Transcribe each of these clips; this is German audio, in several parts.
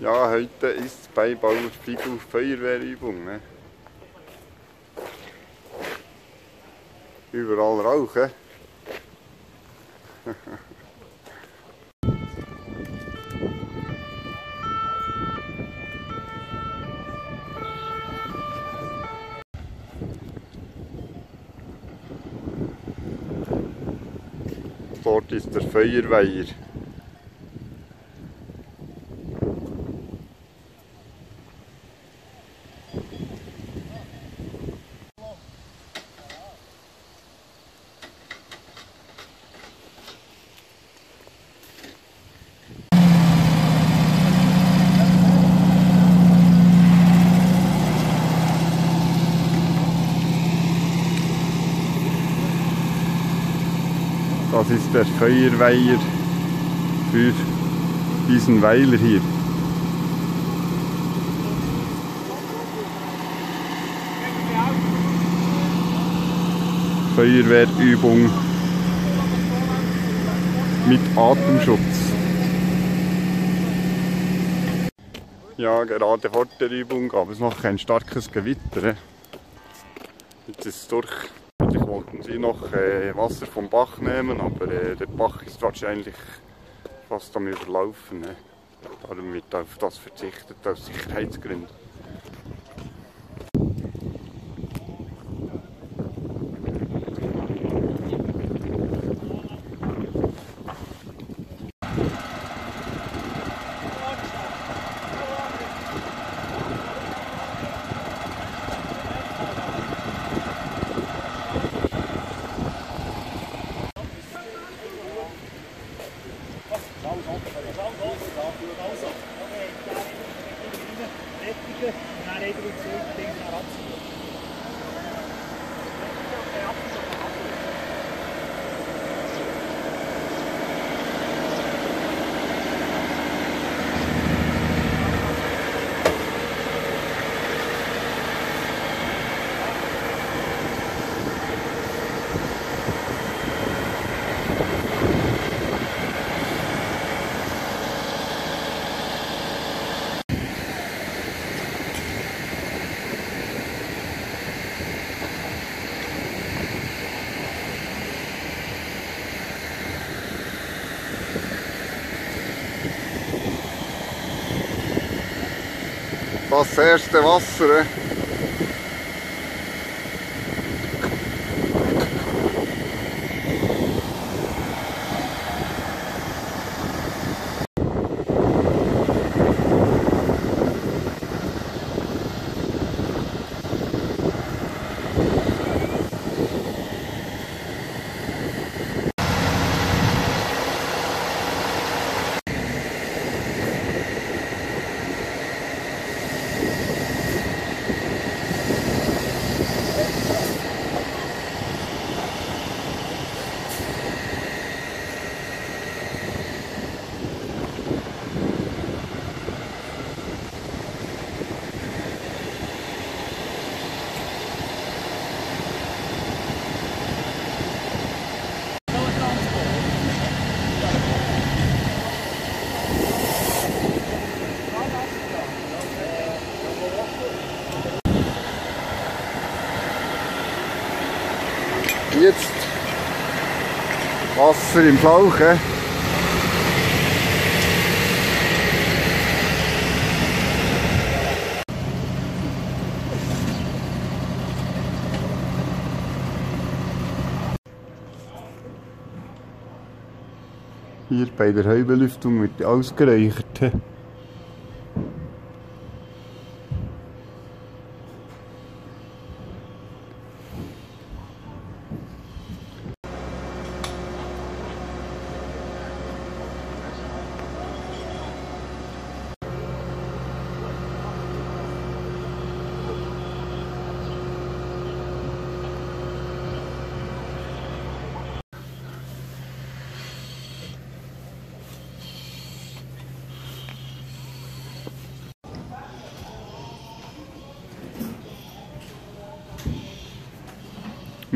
Ja, heute ist bei Bauer Figu Feuerwehrübung. Ne? Überall rauchen. Dort ist der Feuerweiher. Das ist der Feuerweiher für diesen Weiler hier. Feuerwehrübung mit Atemschutz. Ja, gerade vor der Übung gab es noch ein starkes Gewitter. Jetzt ist es durch. Wollten sie noch äh, Wasser vom Bach nehmen, aber äh, der Bach ist wahrscheinlich fast am Überlaufen. Ne? Darum wird auf das verzichtet, aus Sicherheitsgründen. Das erste Wasser. eh. Jetzt Wasser im Schlauch. eh. Hier bei der Heubelüftung wird ausgeräuchert. he.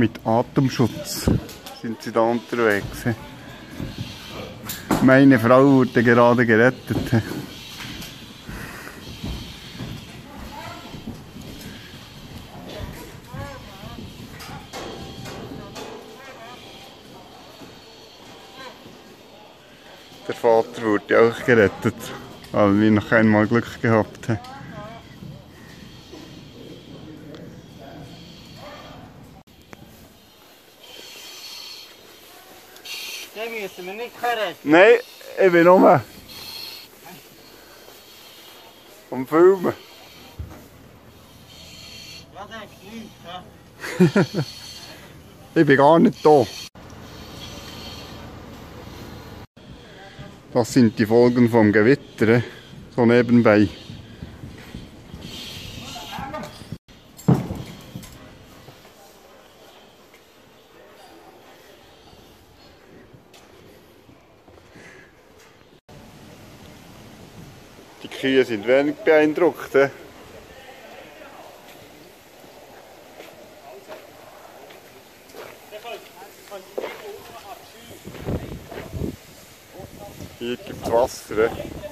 mit Atemschutz sind sie da unterwegs. Meine Frau wurde gerade gerettet. Der Vater wurde auch gerettet, weil wir noch einmal Glück gehabt haben. Nein, ich bin rum. Am Filmen. Ja, der ist nichts. Ich bin gar nicht da. Das sind die Folgen vom Gewitter, so nebenbei. Kühe sind wenig beeindruckt. eh. Hier gibt es Wasser. eh.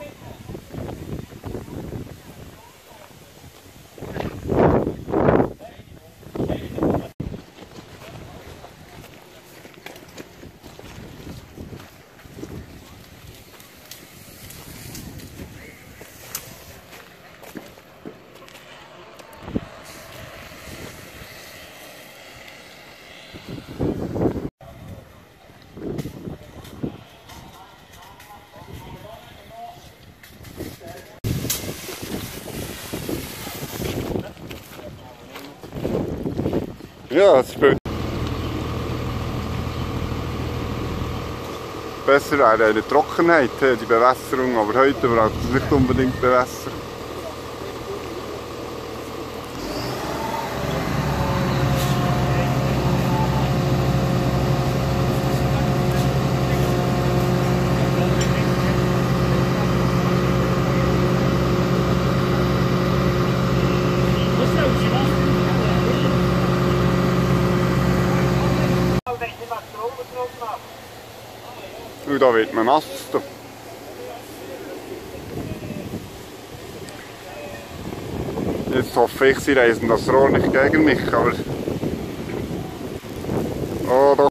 Ja, es spielt. Besser wäre eine Trockenheit, eh, die Bewässerung, aber heute braucht es nicht unbedingt Bewässerung. Da wird man nass. Jetzt hoffe ich, sie reisen das Rohr nicht gegen mich, aber... Oh, da.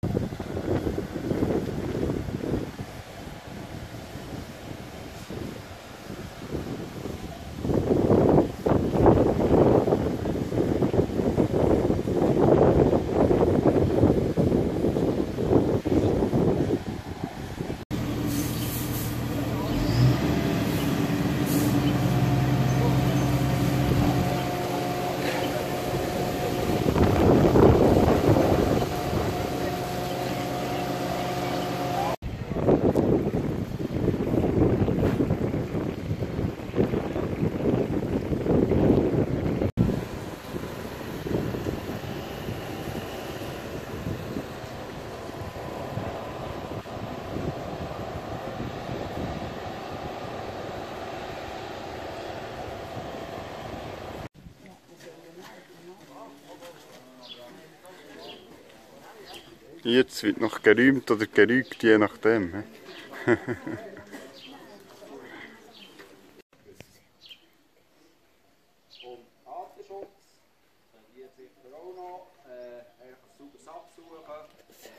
Jetzt wird noch gerühmt oder gerügt, je nachdem. he. Und Artenschutz, die sicher auch noch, äh, einfach ein sauberes Absuchen, äh,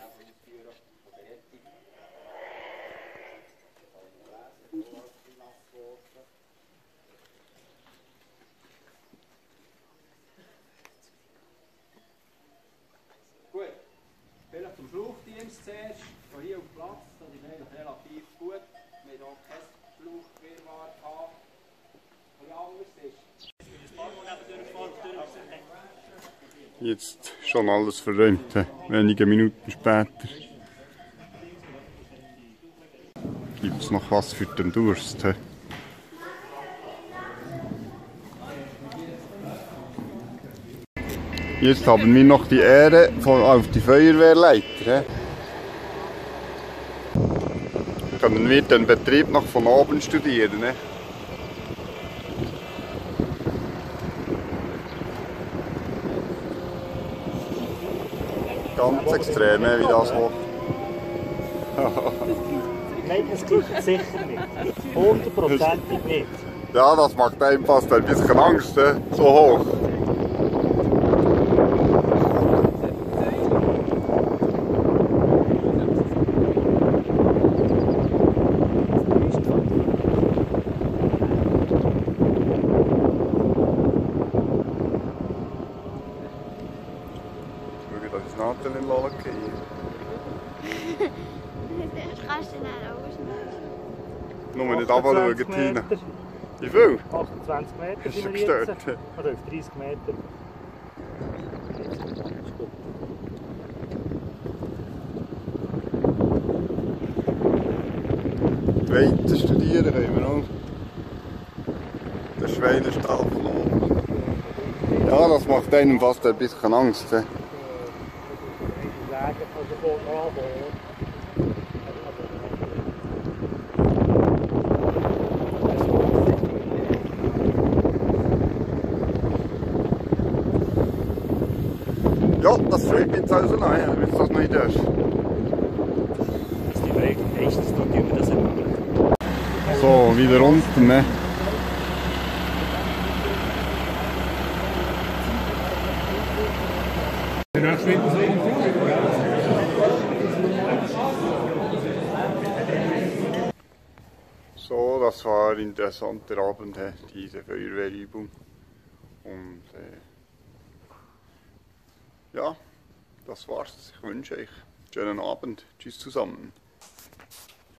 einfach ausführen von der Rettung. Gut, vielleicht zum Zuerst, von hier auf Platz, das ist eigentlich relativ gut. Wir haben auch kein Fluchwirrwarr gehabt. Ein anders ist, Jetzt schon alles verräumt, wenige Minuten später. Gibt es noch was für den Durst? he? Jetzt haben wir noch die Ehre von, auf die Feuerwehrleiter. he. Können wir den Betrieb noch von oben studieren? he? Ganz extrem, he, wie das läuft. Nein, das gleicht sicher nicht. Hundertprozentig nicht. Ja, das macht einem fast ein bisschen Angst, he? so hoch. Seite nicht lassen gehen. Das kannst du dann ausmachen. Nur nicht runterschauen, 28 Tina. Meter. Wie viel? 28 Meter Ist sind schon wir jetzt. gestört. Oder auf 30 Meter. Weiter studieren wir auch. Der Schweinestall von oben. Ja, das macht einem fast ein bisschen Angst. he. Sagen von der Boden Ja, das freut mich jetzt also noch, he, wenn es das nicht ist. Das die Welt meistens tun wir das nicht. So, wieder unten, ne? So, das war ein interessanter Abend, diese Feuerwehrübung. Und äh, ja, das war's. Ich wünsche euch einen schönen Abend. Tschüss zusammen.